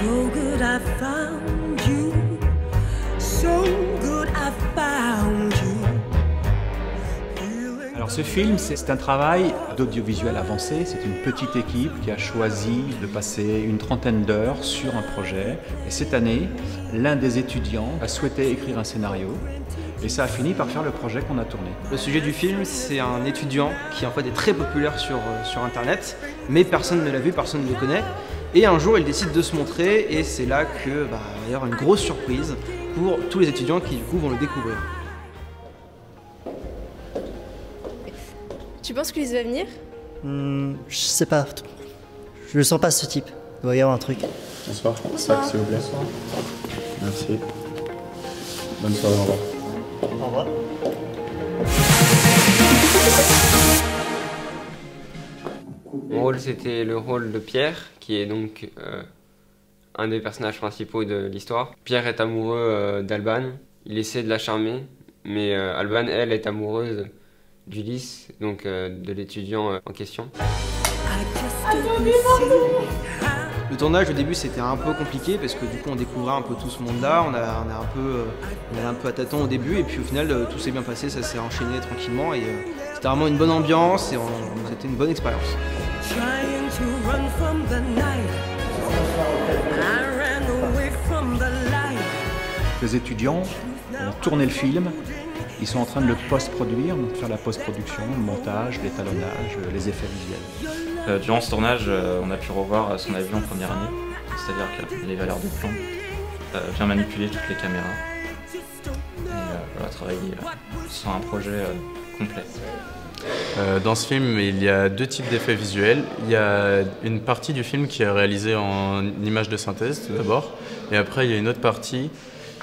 So good I found you. So good I found you. Feeling Alors ce film, c'est c'est un travail d'audiovisuel avancé. C'est une petite équipe qui a choisi de passer une trentaine d'heures sur un projet. Et cette année, l'un des étudiants a souhaité écrire un scénario. Et ça a fini par faire le projet qu'on a tourné. Le sujet du film, c'est un étudiant qui en fait est très populaire sur, euh, sur internet, mais personne ne l'a vu, personne ne le connaît. Et un jour, il décide de se montrer, et c'est là que bah, il va y avoir une grosse surprise pour tous les étudiants qui du coup vont le découvrir. Tu penses que Lise va venir? Hmm, je sais pas. Je le sens pas ce type. Il doit y avoir un truc. Bonsoir. Sac, s'il vous plaît. Merci. Bonne soirée, au revoir. Au revoir. Rôle, c'était le rôle de Pierre, qui est donc euh, un des personnages principaux de l'histoire. Pierre est amoureux euh, d'Alban, il essaie de la charmer, mais euh, Alban, elle, est amoureuse d'Ulysse, donc de l'étudiant en question. Le tournage au début c'était un peu compliqué parce que du coup on découvrait un peu tout ce monde-là, on a, on a un peu, on allait un peu à tâtons au début et puis au final tout s'est bien passé, ça s'est enchaîné tranquillement et c'était vraiment une bonne ambiance et c'était une bonne expérience. Trying to run from the night. I ran away from the light. Les étudiants ont tourné le film. Ils sont en train de le post-produire, donc faire la post-production, le montage, l'étalonnage, les effets visuels. Euh, durant ce tournage, euh, on a pu revoir euh, ce qu'on avait vu en première année, c'est-à-dire que les valeurs de plan, euh, bien manipuler toutes les caméras et euh, voilà, travailler euh, sur un projet euh, complet. Euh, dans ce film, il y a deux types d'effets visuels. Il y a une partie du film qui est réalisée en images de synthèse, tout d'abord. Et après, il y a une autre partie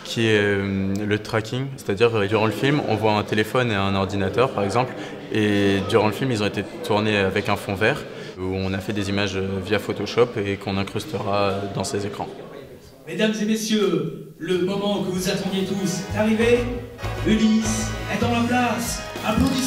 qui est euh, le tracking. C'est-à-dire, durant le film, on voit un téléphone et un ordinateur, par exemple. Et durant le film, ils ont été tournés avec un fond vert, où on a fait des images via Photoshop et qu'on incrustera dans ces écrans. Mesdames et messieurs, le moment que vous attendiez tous est arrivé. Ulysse est dans la place. Applaudissez Ulysse